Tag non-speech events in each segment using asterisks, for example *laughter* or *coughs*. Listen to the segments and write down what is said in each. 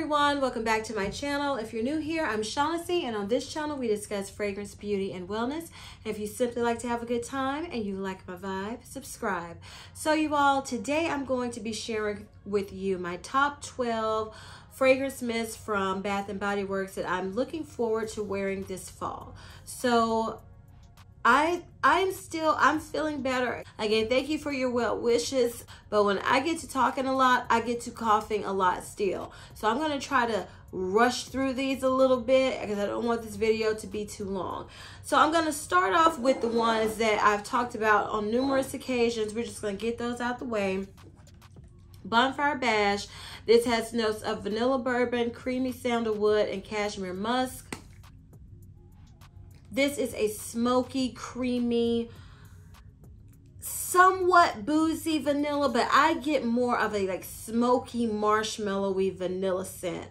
everyone, welcome back to my channel. If you're new here, I'm Shaughnessy and on this channel we discuss fragrance, beauty, and wellness. If you simply like to have a good time and you like my vibe, subscribe. So you all, today I'm going to be sharing with you my top 12 fragrance mists from Bath & Body Works that I'm looking forward to wearing this fall. So I I'm still I'm feeling better. Again, thank you for your well wishes. But when I get to talking a lot, I get to coughing a lot still. So I'm gonna try to rush through these a little bit because I don't want this video to be too long. So I'm gonna start off with the ones that I've talked about on numerous occasions. We're just gonna get those out the way. Bonfire Bash. This has notes of vanilla bourbon, creamy sandalwood, and cashmere musk. This is a smoky, creamy, somewhat boozy vanilla, but I get more of a like smoky, marshmallowy vanilla scent.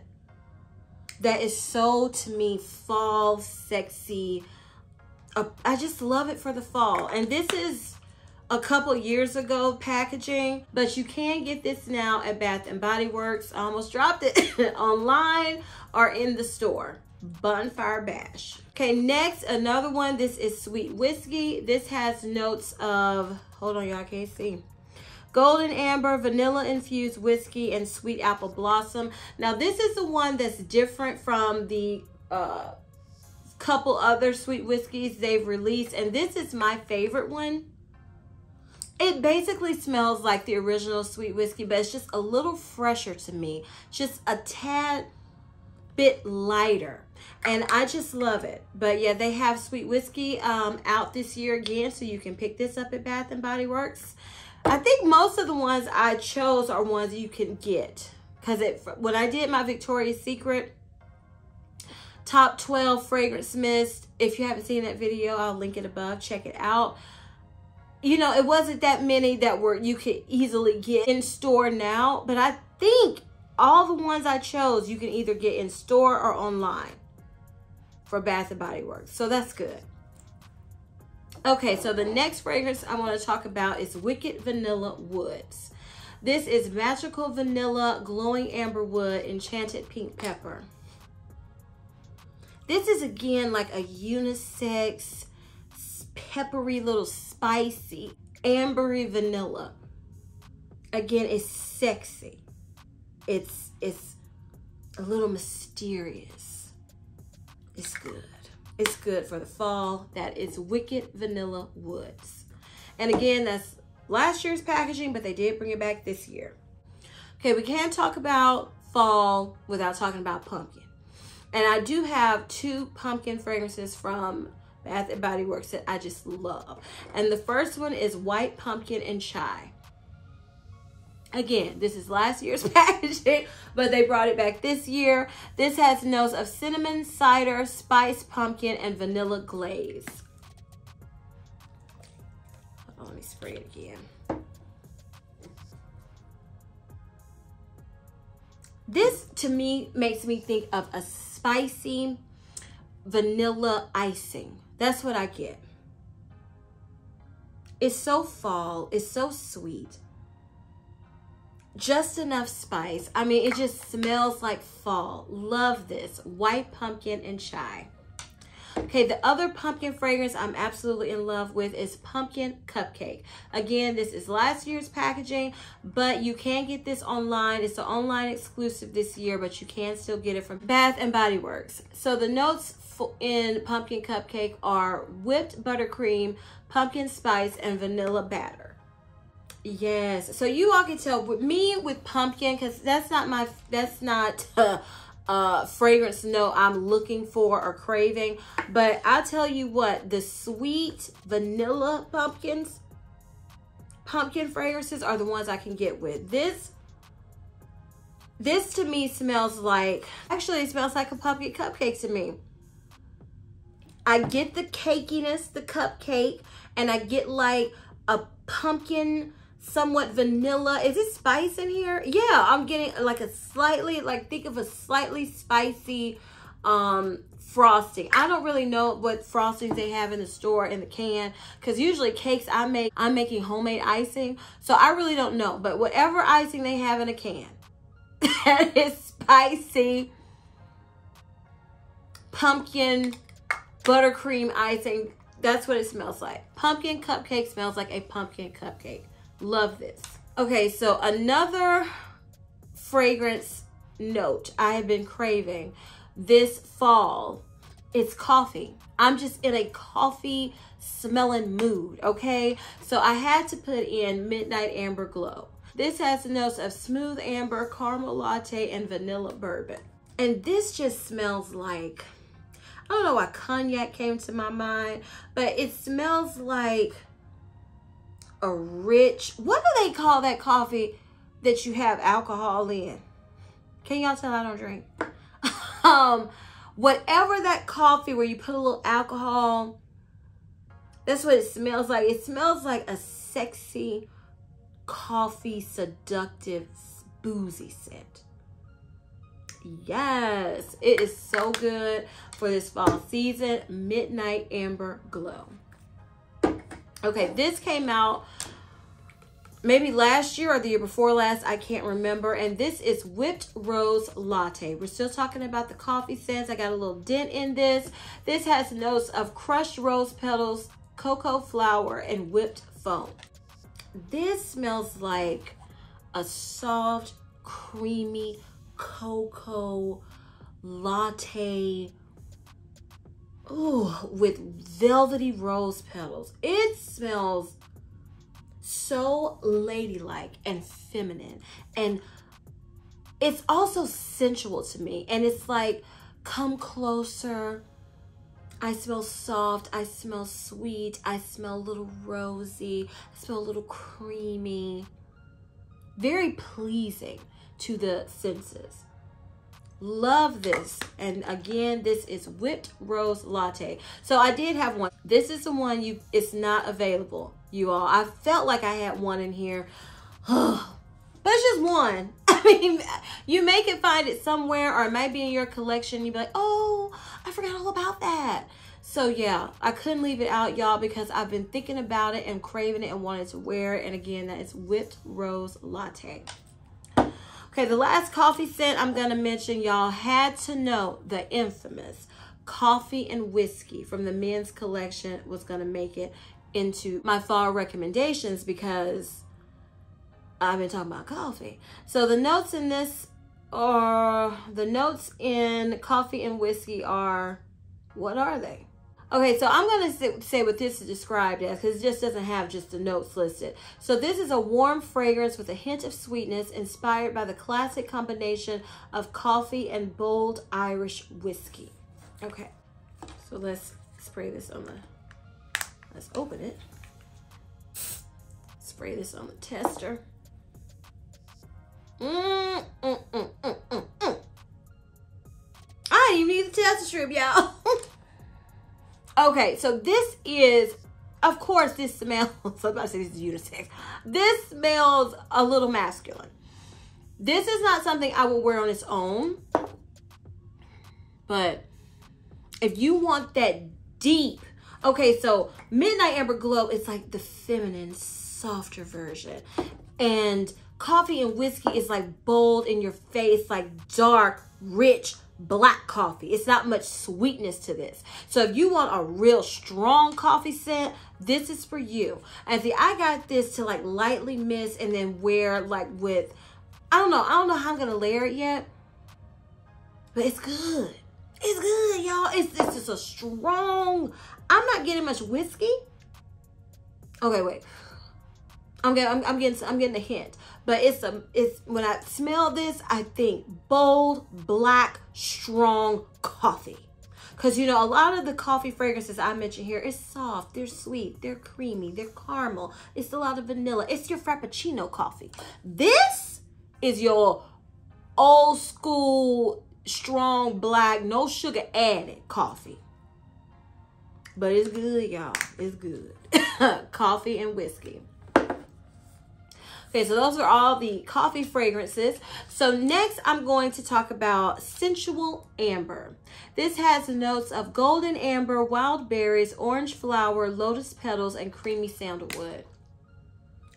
That is so, to me, fall, sexy. Uh, I just love it for the fall. And this is a couple years ago packaging, but you can get this now at Bath & Body Works. I almost dropped it *coughs* online or in the store. Bonfire Bash. Okay, next, another one. This is Sweet Whiskey. This has notes of, hold on, y'all can't see. Golden Amber, Vanilla Infused Whiskey, and Sweet Apple Blossom. Now, this is the one that's different from the uh, couple other sweet whiskeys they've released. And this is my favorite one. It basically smells like the original sweet whiskey, but it's just a little fresher to me. Just a tad bit lighter and I just love it. But yeah, they have Sweet Whiskey um, out this year again, so you can pick this up at Bath & Body Works. I think most of the ones I chose are ones you can get. Because it when I did my Victoria's Secret top 12 fragrance mist, if you haven't seen that video, I'll link it above. Check it out. You know, it wasn't that many that were you could easily get in store now, but I think all the ones I chose you can either get in store or online for Bath & Body Works. So that's good. Okay, so the next fragrance I want to talk about is Wicked Vanilla Woods. This is Magical Vanilla Glowing Amber Wood Enchanted Pink Pepper. This is again like a unisex, peppery little spicy, ambery vanilla. Again, it's sexy. It's, it's a little mysterious. It's good. It's good for the fall. That is Wicked Vanilla Woods. And again, that's last year's packaging, but they did bring it back this year. Okay, we can't talk about fall without talking about pumpkin. And I do have two pumpkin fragrances from Bath & Body Works that I just love. And the first one is White Pumpkin and Chai. Again, this is last year's *laughs* packaging, but they brought it back this year. This has notes of cinnamon, cider, spice, pumpkin, and vanilla glaze. Let me spray it again. This, to me, makes me think of a spicy vanilla icing. That's what I get. It's so fall. It's so sweet just enough spice. I mean, it just smells like fall. Love this. White pumpkin and chai. Okay, the other pumpkin fragrance I'm absolutely in love with is Pumpkin Cupcake. Again, this is last year's packaging, but you can get this online. It's an online exclusive this year, but you can still get it from Bath & Body Works. So the notes in Pumpkin Cupcake are whipped buttercream, pumpkin spice, and vanilla batter. Yes. So you all can tell with me with pumpkin, because that's not my, that's not uh, *laughs* uh, fragrance note I'm looking for or craving. But I'll tell you what, the sweet vanilla pumpkins, pumpkin fragrances are the ones I can get with. This, this to me smells like, actually it smells like a pumpkin cupcake to me. I get the cakiness, the cupcake, and I get like a pumpkin somewhat vanilla. Is it spice in here? Yeah, I'm getting like a slightly, like think of a slightly spicy um frosting. I don't really know what frostings they have in the store in the can because usually cakes I make, I'm making homemade icing. So I really don't know. But whatever icing they have in a can, *laughs* that is spicy pumpkin buttercream icing. That's what it smells like. Pumpkin cupcake smells like a pumpkin cupcake. Love this. Okay, so another fragrance note I have been craving this fall. It's coffee. I'm just in a coffee smelling mood, okay? So I had to put in Midnight Amber Glow. This has notes of smooth amber, caramel latte, and vanilla bourbon. And this just smells like, I don't know why cognac came to my mind, but it smells like a rich, what do they call that coffee that you have alcohol in? Can y'all tell I don't drink? *laughs* um, whatever that coffee where you put a little alcohol, that's what it smells like. It smells like a sexy, coffee, seductive, boozy scent. Yes, it is so good for this fall season. Midnight Amber Glow. Okay, this came out maybe last year or the year before last. I can't remember. And this is Whipped Rose Latte. We're still talking about the coffee scents. I got a little dent in this. This has notes of crushed rose petals, cocoa flour, and whipped foam. This smells like a soft, creamy cocoa latte Ooh, with velvety rose petals. It smells so ladylike and feminine. And it's also sensual to me. And it's like, come closer. I smell soft. I smell sweet. I smell a little rosy. I smell a little creamy. Very pleasing to the senses. Love this. And again, this is whipped rose latte. So I did have one. This is the one you it's not available, you all. I felt like I had one in here. *sighs* but it's just one. *laughs* I mean, you may can find it somewhere or it might be in your collection. You'd be like, oh, I forgot all about that. So yeah, I couldn't leave it out, y'all, because I've been thinking about it and craving it and wanted to wear it. And again, that is whipped rose latte. Okay, the last coffee scent I'm going to mention, y'all had to know the infamous coffee and whiskey from the men's collection was going to make it into my fall recommendations because I've been talking about coffee. So the notes in this are, the notes in coffee and whiskey are, what are they? Okay, so I'm going to say what this is described as because it just doesn't have just the notes listed. So this is a warm fragrance with a hint of sweetness inspired by the classic combination of coffee and bold Irish whiskey. Okay, so let's spray this on the, let's open it. Spray this on the tester. Mm, mm, mm, mm, mm, mm. I didn't even need the tester strip, y'all. *laughs* Okay, so this is, of course, this smells, *laughs* I about to say this is unisex. This smells a little masculine. This is not something I would wear on its own. But if you want that deep, okay, so Midnight Amber Glow is like the feminine, softer version. And coffee and whiskey is like bold in your face, like dark, rich, black coffee. It's not much sweetness to this. So if you want a real strong coffee scent, this is for you. And see, I got this to like lightly mist and then wear like with, I don't know. I don't know how I'm to layer it yet. But it's good. It's good, y'all. It's, it's just a strong, I'm not getting much whiskey. Okay, wait. I'm getting, I'm, I'm getting, I'm getting a hint. But it's a, it's when I smell this, I think bold, black, strong coffee. Because, you know, a lot of the coffee fragrances I mentioned here is soft, they're sweet, they're creamy, they're caramel. It's a lot of vanilla. It's your Frappuccino coffee. This is your old school, strong, black, no sugar added coffee. But it's good, y'all. It's good. *laughs* coffee and whiskey. Okay, so those are all the coffee fragrances. So next I'm going to talk about Sensual Amber. This has notes of golden amber, wild berries, orange flower, lotus petals, and creamy sandalwood.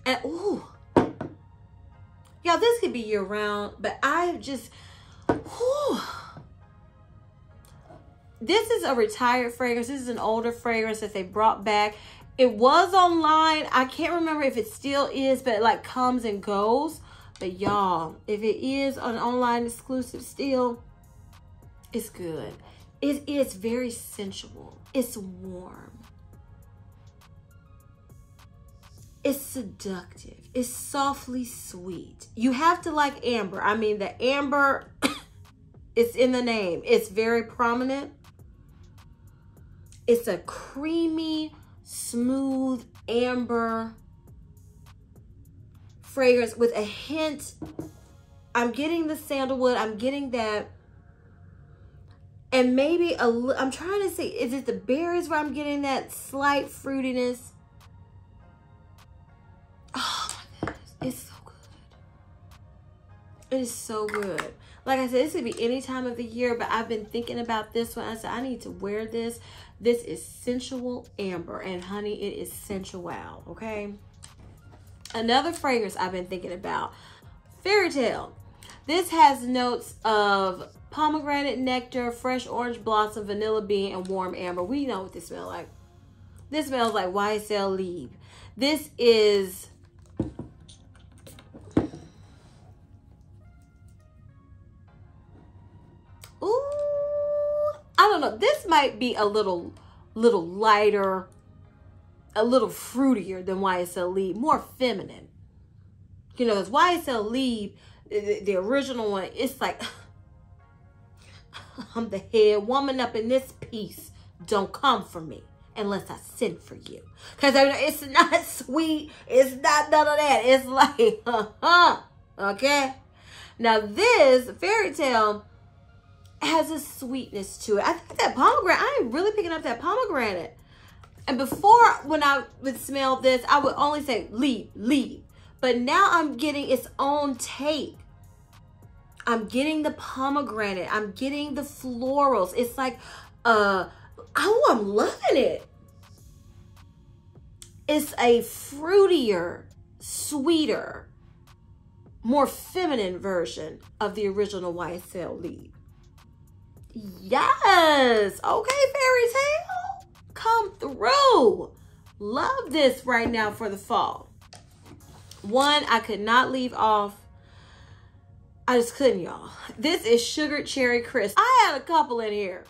And ooh, y'all, this could be year round, but I just, Whew. This is a retired fragrance. This is an older fragrance that they brought back. It was online. I can't remember if it still is, but it like comes and goes. But y'all, if it is an online exclusive still, it's good. It is very sensual. It's warm. It's seductive. It's softly sweet. You have to like amber. I mean, the amber, *coughs* it's in the name. It's very prominent. It's a creamy, smooth amber fragrance with a hint. I'm getting the sandalwood. I'm getting that. And maybe a I'm trying to see, is it the berries where I'm getting that slight fruitiness? Oh my goodness, it's so good. It is so good. Like I said, this could be any time of the year, but I've been thinking about this one. I said, I need to wear this. This is Sensual Amber. And honey, it is sensual, okay? Another fragrance I've been thinking about, Fairy Tale. This has notes of pomegranate nectar, fresh orange blossom, vanilla bean, and warm amber. We know what this smells like. This smells like YSL Libre. This is might be a little, little lighter, a little fruitier than YSL more feminine. You know, it's YSL Libre, the, the original one, it's like, *laughs* I'm the head woman up in this piece. Don't come for me unless I send for you. Because it's *laughs* not sweet. It's not none of that. It's like, *laughs* huh, okay? Now this fairy tale has a sweetness to it. I think that pomegranate, I am really picking up that pomegranate. And before, when I would smell this, I would only say Libre, Libre. But now I'm getting its own take. I'm getting the pomegranate. I'm getting the florals. It's like, uh, oh, I'm loving it. It's a fruitier, sweeter, more feminine version of the original YSL Libre. Yes. Okay, fairy tale. Come through. Love this right now for the fall. One, I could not leave off. I just couldn't, y'all. This is Sugar Cherry Crisp. I had a couple in here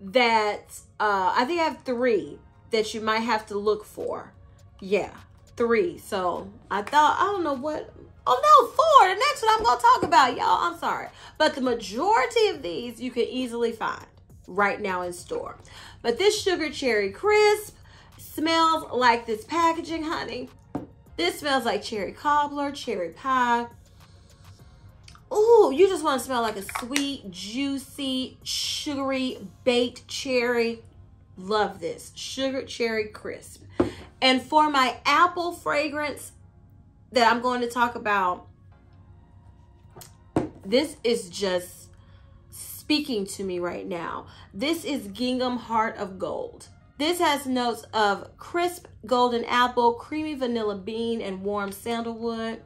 that, uh, I think I have three that you might have to look for. Yeah, three. So I thought, I don't know what, Oh no, four. The next one I'm going to talk about, y'all. I'm sorry. But the majority of these you can easily find right now in store. But this Sugar Cherry Crisp smells like this packaging, honey. This smells like cherry cobbler, cherry pie. Ooh, you just want to smell like a sweet, juicy, sugary, baked cherry. Love this. Sugar Cherry Crisp. And for my apple fragrance, that I'm going to talk about, this is just speaking to me right now. This is Gingham Heart of Gold. This has notes of crisp golden apple, creamy vanilla bean, and warm sandalwood.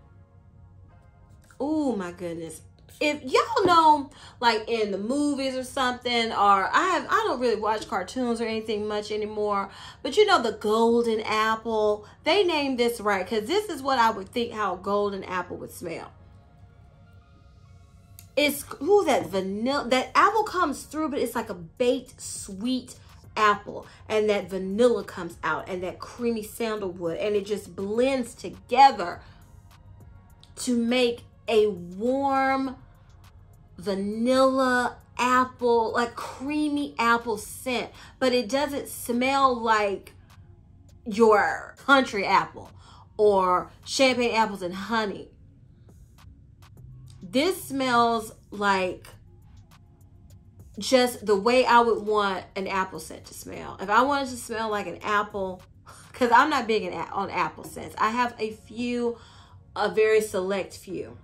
Oh my goodness if y'all know like in the movies or something or i have i don't really watch cartoons or anything much anymore but you know the golden apple? They named this right because this is what i would think how a golden apple would smell. It's ooh that vanilla that apple comes through but it's like a baked sweet apple and that vanilla comes out and that creamy sandalwood and it just blends together to make a warm vanilla apple, like creamy apple scent, but it doesn't smell like your country apple or champagne apples and honey. This smells like just the way I would want an apple scent to smell. If I wanted to smell like an apple, because I'm not big on apple scents. I have a few, a very select few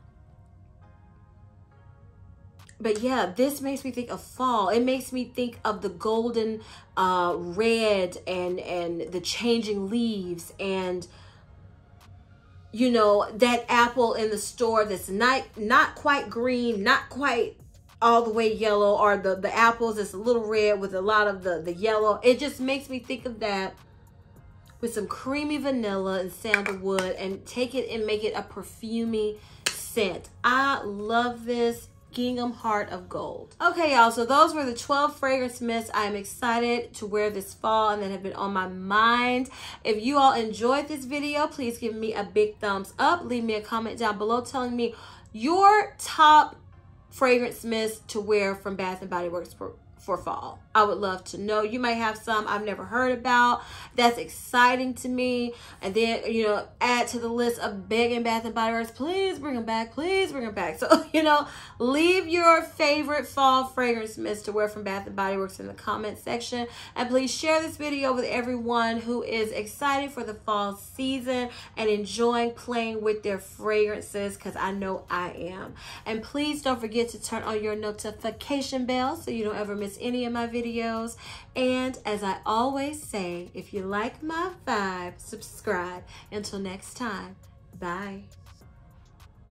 but yeah, this makes me think of fall. It makes me think of the golden uh, red and and the changing leaves and you know that apple in the store that's not not quite green, not quite all the way yellow or the, the apples is a little red with a lot of the, the yellow. It just makes me think of that with some creamy vanilla and sandalwood and take it and make it a perfumey scent. I love this gingham heart of gold. Okay, y'all, so those were the 12 fragrance mists I'm excited to wear this fall and that have been on my mind. If you all enjoyed this video, please give me a big thumbs up. Leave me a comment down below telling me your top fragrance mist to wear from Bath & Body Works for, for fall. I would love to know. You might have some I've never heard about. That's exciting to me. And then, you know, add to the list of begging Bath and Body Works, please bring them back. Please bring them back. *laughs* So, you know, leave your favorite fall fragrance mist to wear from Bath and Body Works in the comment section. And please share this video with everyone who is excited for the fall season and enjoying playing with their fragrances because I know I am. And please don't forget to turn on your notification bell so you don't ever miss any of my videos videos. And as I always say, if you like my vibe, subscribe. Until next time, bye.